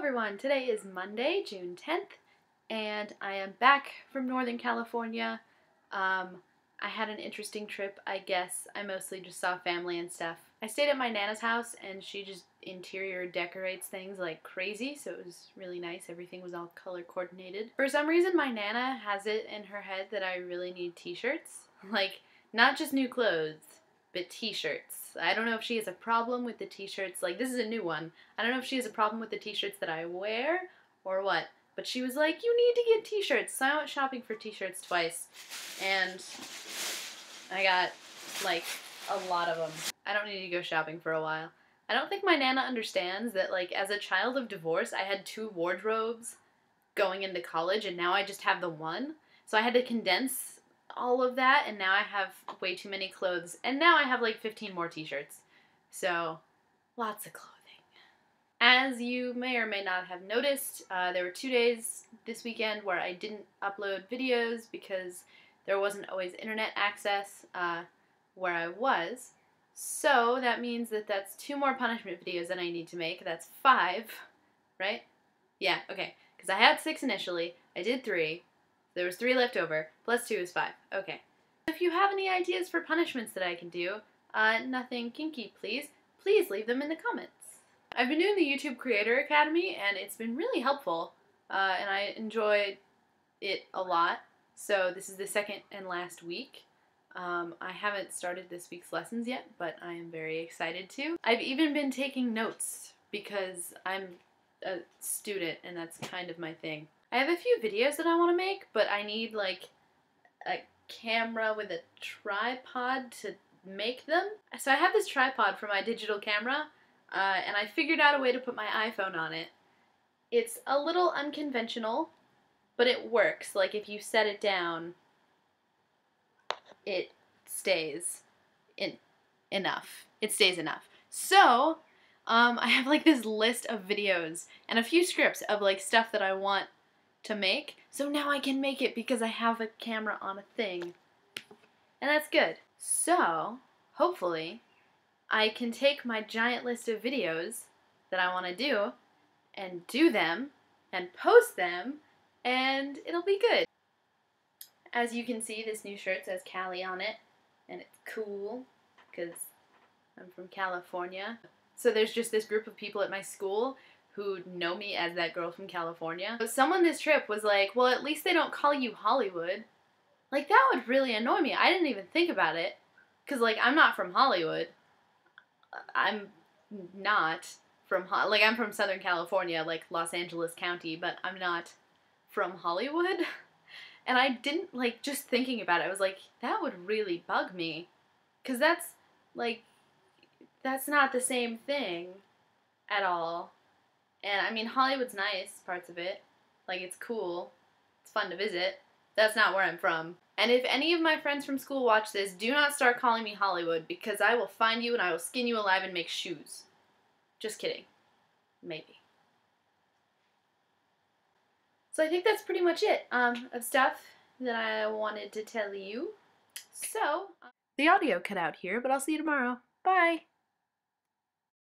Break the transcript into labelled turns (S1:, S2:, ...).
S1: everyone! Today is Monday, June 10th, and I am back from Northern California. Um, I had an interesting trip, I guess. I mostly just saw family and stuff. I stayed at my Nana's house, and she just interior decorates things like crazy, so it was really nice. Everything was all color coordinated. For some reason, my Nana has it in her head that I really need t-shirts. Like, not just new clothes, but t-shirts. I don't know if she has a problem with the t-shirts. Like, this is a new one. I don't know if she has a problem with the t-shirts that I wear or what. But she was like, you need to get t-shirts. So I went shopping for t-shirts twice. And I got, like, a lot of them. I don't need to go shopping for a while. I don't think my Nana understands that, like, as a child of divorce, I had two wardrobes going into college, and now I just have the one. So I had to condense all of that, and now I have way too many clothes. And now I have like 15 more t-shirts. So, lots of clothing. As you may or may not have noticed, uh, there were two days this weekend where I didn't upload videos because there wasn't always internet access uh, where I was. So that means that that's two more punishment videos that I need to make. That's five, right? Yeah, okay. Because I had six initially. I did three. There was three left over. Plus two is five. Okay. If you have any ideas for punishments that I can do, uh, nothing kinky, please, please leave them in the comments. I've been doing the YouTube Creator Academy, and it's been really helpful, uh, and I enjoy it a lot. So this is the second and last week. Um, I haven't started this week's lessons yet, but I am very excited to. I've even been taking notes because I'm a student, and that's kind of my thing. I have a few videos that I want to make, but I need like a camera with a tripod to make them. So I have this tripod for my digital camera, uh, and I figured out a way to put my iPhone on it. It's a little unconventional, but it works. Like if you set it down, it stays in enough. It stays enough. So um, I have like this list of videos and a few scripts of like stuff that I want to make. So now I can make it because I have a camera on a thing. And that's good. So, hopefully, I can take my giant list of videos that I want to do and do them and post them and it'll be good. As you can see, this new shirt says Cali on it and it's cool because I'm from California. So there's just this group of people at my school who know me as that girl from California. But someone this trip was like, well, at least they don't call you Hollywood. Like, that would really annoy me. I didn't even think about it. Because, like, I'm not from Hollywood. I'm not from, like, I'm from Southern California, like Los Angeles County, but I'm not from Hollywood. And I didn't, like, just thinking about it, I was like, that would really bug me. Because that's, like, that's not the same thing at all. And I mean, Hollywood's nice, parts of it. Like, it's cool. It's fun to visit. That's not where I'm from. And if any of my friends from school watch this, do not start calling me Hollywood because I will find you and I will skin you alive and make shoes. Just kidding. Maybe. So I think that's pretty much it um, of stuff that I wanted to tell you. So, the audio cut out here, but I'll see you tomorrow. Bye!